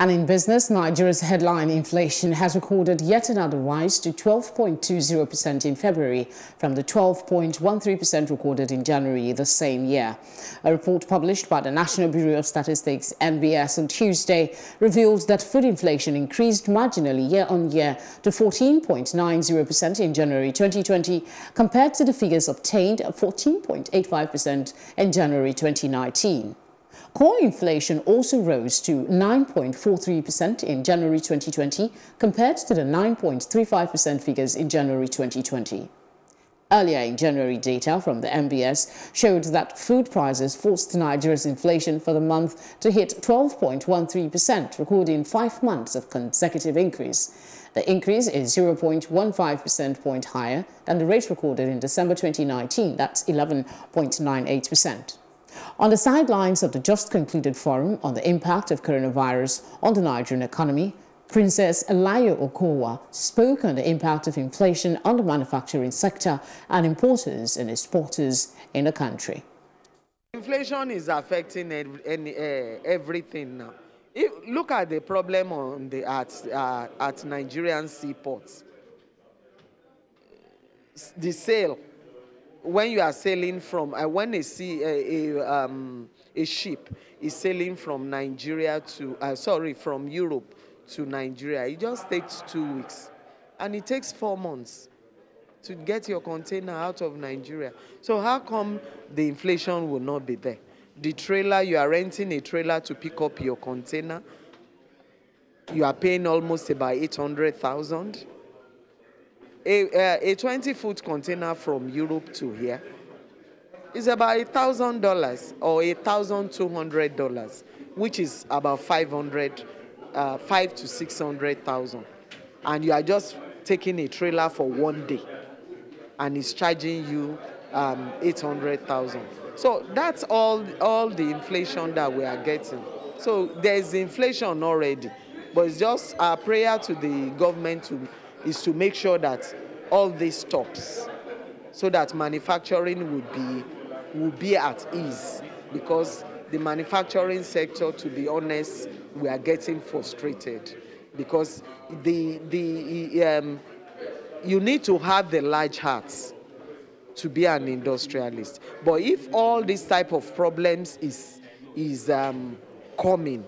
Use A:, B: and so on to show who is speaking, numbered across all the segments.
A: And in business, Nigeria's headline inflation has recorded yet another rise to 12.20% in February from the 12.13% recorded in January the same year. A report published by the National Bureau of Statistics NBS on Tuesday revealed that food inflation increased marginally year on year to 14.90% in January 2020 compared to the figures obtained at 14.85% in January 2019. Core inflation also rose to 9.43% in January 2020 compared to the 9.35% figures in January 2020. Earlier in January, data from the NBS showed that food prices forced Nigeria's inflation for the month to hit 12.13%, recording five months of consecutive increase. The increase is 0.15 percent point higher than the rate recorded in December 2019, that's 11.98%. On the sidelines of the just concluded forum on the impact of coronavirus on the Nigerian economy, Princess Elayo Okowa spoke on the impact of inflation on the manufacturing sector and importers and exporters in the country.
B: Inflation is affecting any, uh, everything now. If, look at the problem on the at, uh, at Nigerian seaports. The sale when you are sailing from uh, when a sea a, a, um, a ship is sailing from Nigeria to uh, sorry from Europe to Nigeria, it just takes two weeks, and it takes four months to get your container out of Nigeria. So how come the inflation will not be there? The trailer you are renting a trailer to pick up your container, you are paying almost about eight hundred thousand a, a 20 foot container from Europe to here is about thousand dollars or thousand two hundred dollars, which is about 500, uh, five to six hundred thousand, and you are just taking a trailer for one day, and it's charging you um, eight hundred thousand. So that's all all the inflation that we are getting. So there's inflation already, but it's just our prayer to the government to is to make sure that all this stops so that manufacturing would be would be at ease. Because the manufacturing sector to be honest we are getting frustrated. Because the the um, you need to have the large hearts to be an industrialist. But if all this type of problems is is um, coming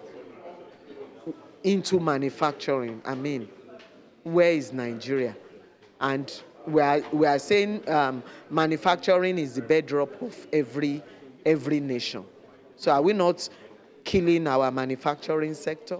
B: into manufacturing i mean where is Nigeria? And we are, we are saying um, manufacturing is the bedrock of every, every nation. So are we not killing our manufacturing sector?